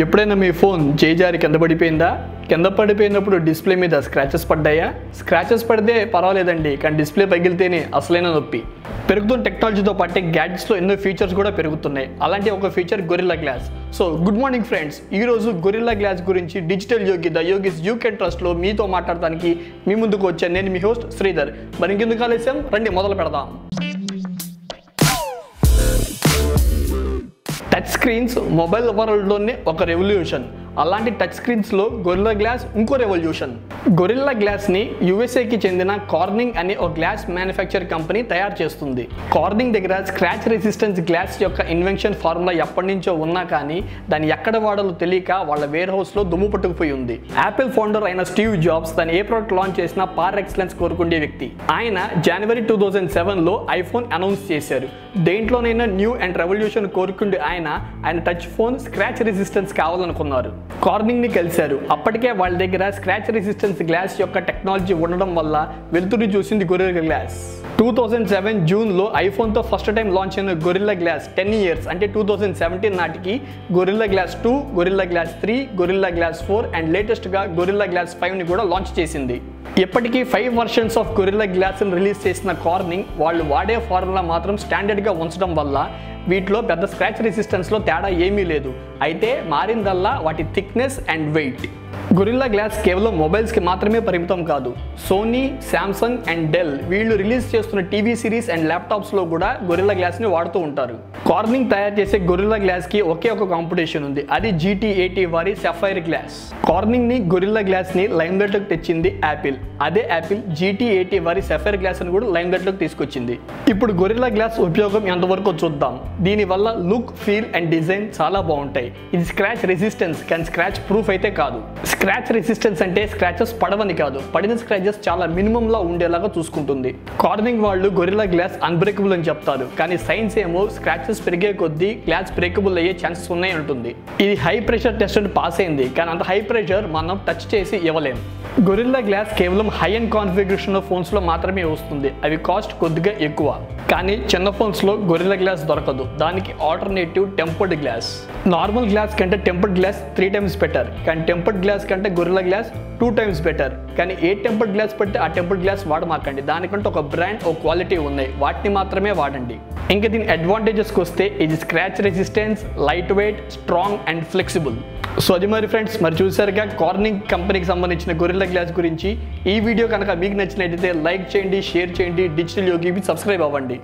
ఎప్పుడైనా మీ ఫోన్ చేజారి కింద పడిపోయిందా? కింద పడిపోయినప్పుడు డిస్ప్లే మీద స్క్రాచెస్ పడ్డాయా? స్క్రాచెస్ పడితే పర్వాలేదండి కానీ డిస్ప్లే పగిలితేనే అసలైన నొప్పి. పెరుగుతున్న టెక్నాలజీతో పాటు గ్యాడ్జెట్స్లో ఎన్నో ఫీచర్స్ కూడా పెరుగుతున్నాయి. అలాంటి ఒక feature gorilla glass. So good morning friends. ఈ రోజు గొరిల్లా గ్లాస్ గురించి digital yogi the yogis UK ట్రస్ట్లో మీతో మాట్లాడడానికి మీ ముందుకు వచ్చాను. నేను మీ హోస్ట్ శ్రీధర్. మరి ఇంకెందుకు ఆలస్యం? రండి మొదలు పెడదాం. టచ్ స్క్రీన్స్ మొబైల్ వరల్డ్లోనే ఒక రెవల్యూషన్ అలాంటి టచ్ స్క్రీన్స్లో గొరిల్లా గ్లాస్ ఇంకో రెవల్యూషన్ గొరిల్లా గ్లాస్ని యుఎస్ఏకి చెందిన కార్నింగ్ అనే ఒక గ్లాస్ మ్యానుఫ్యాక్చర్ కంపెనీ తయారు చేస్తుంది. కార్నింగ్ దగ్గర స్క్రాచ్ రెసిస్టెన్స్ గ్లాస్ యొక్క ఇన్వెన్షన్ ఫార్ములా ఎప్పటి నుంచో ఉన్నా కానీ దాన్ని ఎక్కడ వాడాలో తెలియక వాళ్ళ వేర్ హౌస్లో దుమ్ము పట్టుకుపోయి ఉంది. యాపిల్ ఫౌండర్ అయిన స్టీవ్ జాబ్స్ తన ఏ ప్రోడక్ట్ లాంచ్ చేసిన పార్ ఎక్సలెన్స్ కోరుకునే వ్యక్తి. ఆయన జనవరి టూ థౌజండ్ సెవెన్లో ఐఫోన్ అనౌన్స్ చేశారు. దేంట్లోనైనా న్యూ అండ్ రెవల్యూషన్ కోరుకుండే ఆయన ఆయన టచ్ ఫోన్ స్క్రాచ్ రెసిస్టెన్స్ కావాలనుకున్నారు. కార్నింగ్ని కలిశారు. అప్పటికే వాళ్ళ దగ్గర స్క్రాచ్ రెసిస్టెన్స్ గ్లాస్ యొక్క టెక్నాలజీ ఉండడం వల్ల వెలుతురు చూసింది gorilla glass two thousand seven జూన్లో ఐఫోన్తో ఫస్ట్ టైం లాంచ్ అయిన గొరిల్లా గ్లాస్ టెన్ ఇయర్స్ అంటే టూ థౌజండ్ సెవెంటీన్ నాటికి gorilla glass two gorilla glass three gorilla glass four and లేటెస్ట్గా గొరిల్లా గ్లాస్ ఫైవ్ని కూడా లాంచ్ చేసింది. ఇప్పటికీ ఫైవ్ వర్షన్స్ ఆఫ్ గొరిల్లా గ్లాసులు రిలీజ్ చేసిన కార్నింగ్ వాళ్ళు వాడే ఫార్ములా మాత్రం స్టాండర్డ్గా ఉంచడం వల్ల వీటిలో పెద్ద స్క్రాచ్ రెసిస్టెన్స్లో తేడా ఏమీ లేదు. అయితే మారిందల్లా వాటి thickness and weight Gorilla Glass కేవలం మొబైల్స్కి మాత్రమే పరిమితం కాదు. సోనీ శాంసంగ్ అండ్ డెల్ వీళ్ళు రిలీజ్ చేస్తున్న టీవీ సిరీస్ అండ్ ల్యాప్టాప్స్లో కూడా గొరిల్లా గ్లాస్ని వాడుతూ ఉంటారు. కార్నింగ్ తయారు చేసే గొరిల్లా గ్లాస్కి ఒకే ఒక కాంపిటీషన్ ఉంది. అది జీటీ ఎయిటీ వారి సఫైర్ గ్లాస్ కార్నింగ్ని గొరిల్లా గ్లాస్ని లైమ్ లైట్లోకి తెచ్చింది యాపిల్ అదే యాపిల్ జీటీ ఎయిటీ వారి సఫైర్ గ్లాస్ అని కూడా లైమ్ లైట్లోకి తీసుకొచ్చింది. ఇప్పుడు గొరిల్లా గ్లాస్ ఉపయోగం ఎంతవరకు చూద్దాం. దీనివల్ల లుక్ ఫీల్ అండ్ డిజైన్ చాలా బాగుంటాయి. ఇది స్క్రాచ్ రెసిస్టెన్స్ కానీ స్క్రాచ్ ప్రూఫ్ అయితే కాదు. స్క్రాచ్ రెసిస్టెన్స్ అంటే స్క్రాచెస్ పడవని కాదు. పడిన స్క్రాచెస్ చాలా మినిమం ఉండేలాగా చూసుకుంటుంది. కార్నింగ్ వాళ్ళు గొరిల్లా గ్లాస్ అన్బ్రేకబుల్ అని చెప్తారు. కానీ సైన్స్ ఏమో స్క్రాచెస్ పెరిగే కొద్దీ గ్లాస్ బ్రేకబుల్ అయ్యే ఛాన్సెస్ ఉన్నాయి ఉంటుంది ఇది హై ప్రెషర్ టెస్ట్ పాస్ అయింది. కానీ అంత హై ప్రెషర్ మనం టచ్ చేసి ఇవ్వలేం. గొరిల్లా గ్లాస్ కేవలం హై అండ్ కాన్ఫిగరేషన్ ఫోన్స్లో మాత్రమే వస్తుంది. అవి కాస్ట్ కొద్దిగా ఎక్కువ. కానీ చిన్న ఫోన్స్లో గొరిల గ్లాస్ దొరకదు. దానికి alternative tempered glass. Normal glass కంటే tempered glass three times better. కానీ టెంపర్డ్ గ్లాస్ కంటే gorilla glass two times better. కానీ ఏ టెంపర్డ్ గ్లాస్ పెడితే ఆ టెంపర్డ్ గ్లాస్ వాడమాకండి. దానికంటే ఒక బ్రాండ్ ఒక క్వాలిటీ ఉన్నాయి వాటిని మాత్రమే వాడండి. ఇంకా దీని అడ్వాంటేజెస్కి వస్తే ఇది scratch resistance light weight strong and flexible so అది మరి ఫ్రెండ్స్ మరి చూసారుగా కార్నింగ్ కంపెనీకి సంబంధించిన గొరిల్లా గ్లాస్ గురించి. ఈ వీడియో కనుక మీకు నచ్చినట్టయితే లైక్ చేయండి షేర్ చేయండి డిజిటల్ యోగికి సబ్స్క్రైబ్ అవ్వండి.